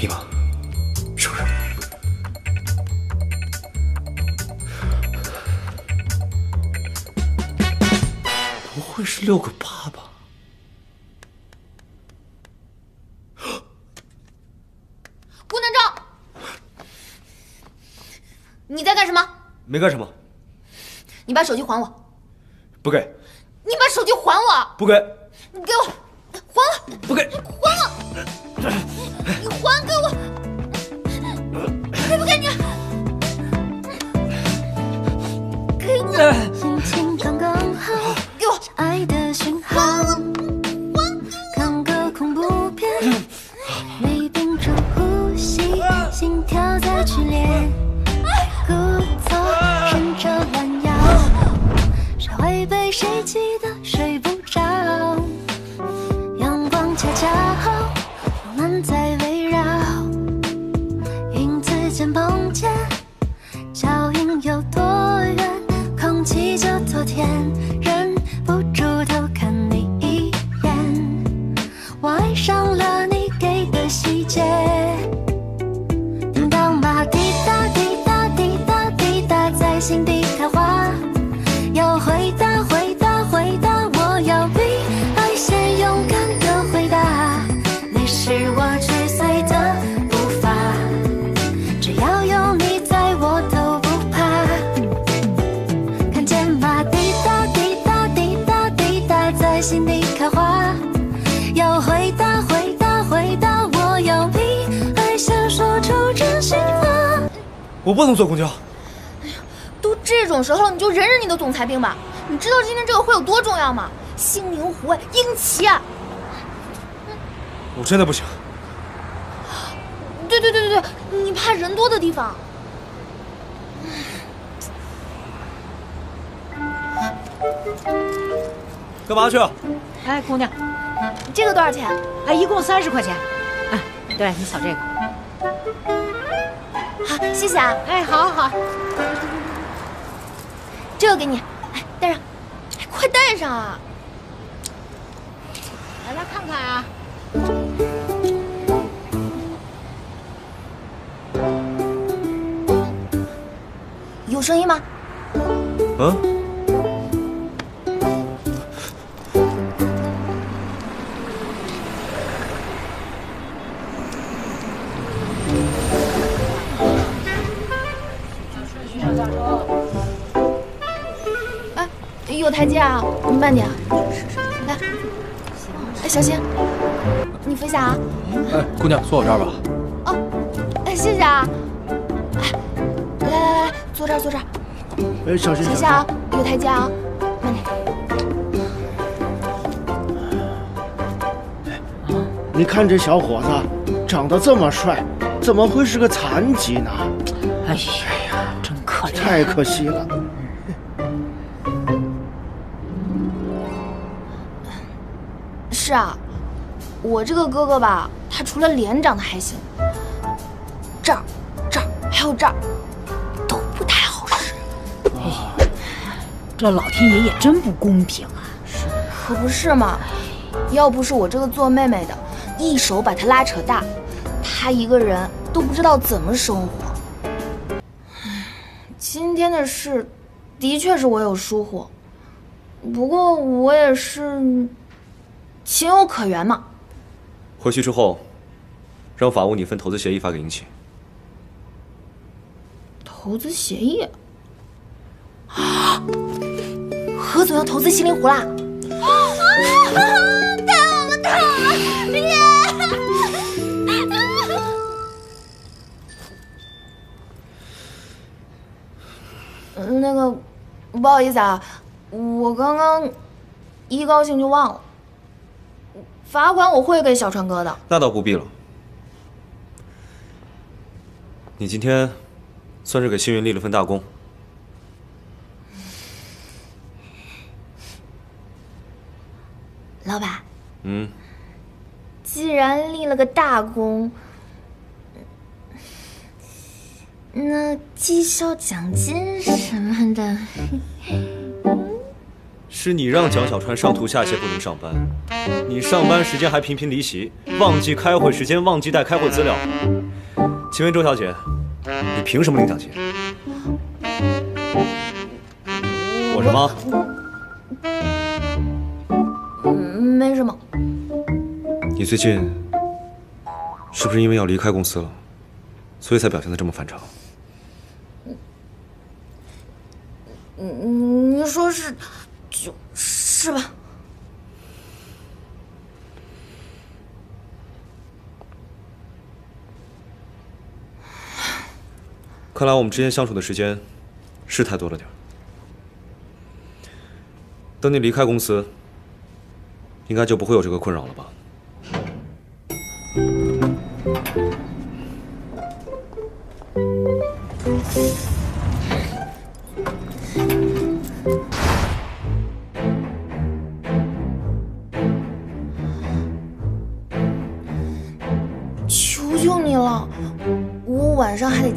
密码是不是？不会是六个八吧？顾南昭，你在干什么？没干什么，你把手机还我！不给，你把手机还我！不给，你给我还我！不给，还我！你还给我！给不给你？给我！天，忍不住偷看你一眼，我爱上我不能坐公交。哎呀都这种时候了，你就忍忍你的总裁病吧。你知道今天这个会有多重要吗？星灵湖、英奇啊！我真的不行。对对对对对，你怕人多的地方。干嘛去？啊？哎，姑娘，这个多少钱？哎，一共三十块钱。哎，对你扫这个。好，谢谢啊。哎，好好。好这个给你，哎，戴上，哎，快戴上啊！来来看看啊。有声音吗？嗯？台阶啊，你慢点。来，哎，小心，你扶一下啊。哎，姑娘，坐我这儿吧。哦，哎，谢谢啊。哎，来来来来，坐这儿坐这儿。哎，小心小心啊，有台阶啊，慢点。你看这小伙子长得这么帅，怎么会是个残疾呢？哎呀，真可怜。太可惜了。是啊，我这个哥哥吧，他除了脸长得还行，这儿、这儿还有这儿都不太好使。哎这老天爷也真不公平啊！可不是嘛，要不是我这个做妹妹的，一手把他拉扯大，他一个人都不知道怎么生活。唉，今天的事，的确是我有疏忽，不过我也是情有可原嘛。回去之后，让法务拟份投资协议发给英奇。投资协议啊？何总要投资西林湖啦？啊！太好了，太好了！那个，不好意思啊，我刚刚一高兴就忘了，罚款我会给小川哥的。那倒不必了。你今天算是给星云立了份大功。老板，嗯，既然立了个大功，那绩效奖金什么的，是你让蒋小川上吐下泻不能上班，你上班时间还频频离席，忘记开会时间，忘记带开会资料。请问周小姐，你凭什么领奖金？我什么？嗯，没什么。你最近是不是因为要离开公司了，所以才表现的这么反常？嗯，你说是，就是吧。看来我们之间相处的时间是太多了点。等你离开公司，应该就不会有这个困扰了吧？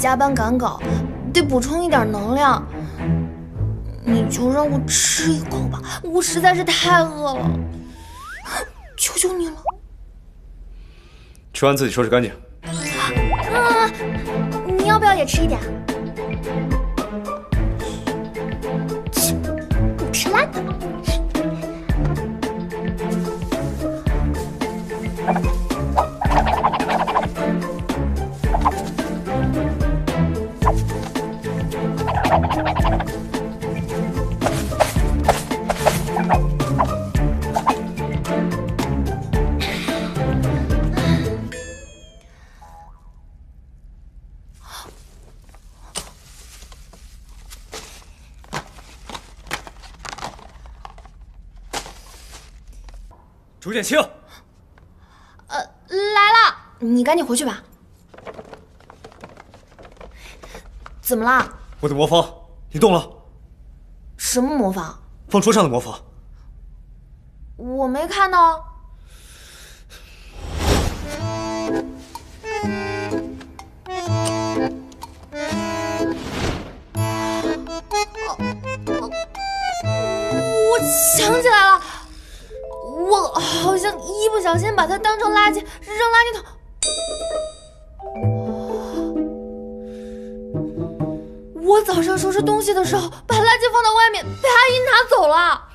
加班赶稿，得补充一点能量。你就让我吃一口吧，我实在是太饿了，求求你了。吃完自己收拾干净。啊，你要不要也吃一点？你吃辣的。朱建清，呃，来了，你赶紧回去吧。怎么了？我的魔方，你动了？什么魔方？放桌上的魔方。我没看到。我想起来了，小心把它当成垃圾扔垃圾桶。我早上收拾东西的时候，把垃圾放到外面，被阿姨拿走了。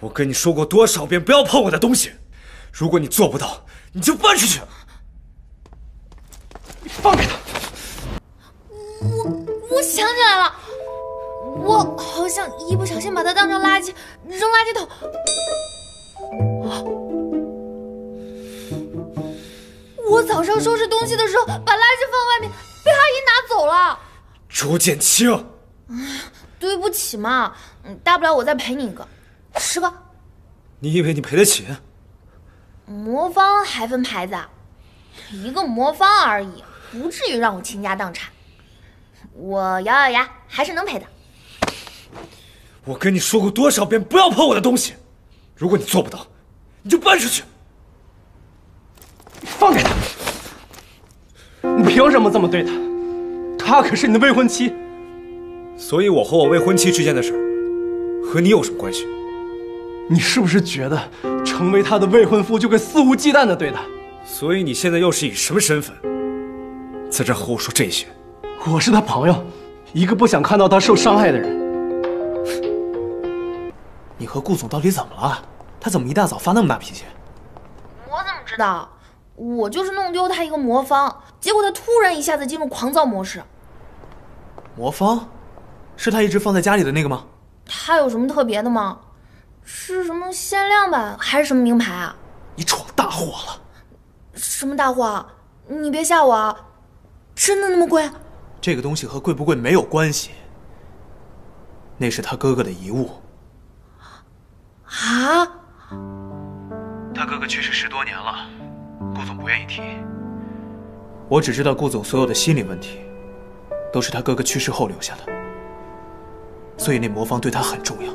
我跟你说过多少遍，不要碰我的东西。如果你做不到，你就搬出去。你放开他！我我想起来了，我好像一不小心把它当成垃圾扔垃圾桶。早上收拾东西的时候，把垃圾放外面，被阿姨拿走了。周建清，对不起嘛，嗯，大不了我再赔你一个，吃吧。你以为你赔得起？魔方还分牌子啊？一个魔方而已，不至于让我倾家荡产。我咬咬牙，还是能赔的。我跟你说过多少遍，不要碰我的东西。如果你做不到，你就搬出去。你放开他！你凭什么这么对她？她可是你的未婚妻。所以我和我未婚妻之间的事儿，和你有什么关系？你是不是觉得成为她的未婚夫就该肆无忌惮的对她？所以你现在又是以什么身份，在这和我说这些？我是她朋友，一个不想看到她受伤害的人。你和顾总到底怎么了？他怎么一大早发那么大脾气？我怎么知道？我就是弄丢他一个魔方，结果他突然一下子进入狂躁模式。魔方，是他一直放在家里的那个吗？他有什么特别的吗？是什么限量版还是什么名牌啊？你闯大祸了！什么大祸？你别吓我啊！真的那么贵？这个东西和贵不贵没有关系，那是他哥哥的遗物。啊？他哥哥去世十多年了，顾总不愿意提。我只知道顾总所有的心理问题，都是他哥哥去世后留下的，所以那魔方对他很重要。